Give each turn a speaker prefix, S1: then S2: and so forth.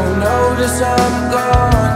S1: don't notice I'm gone.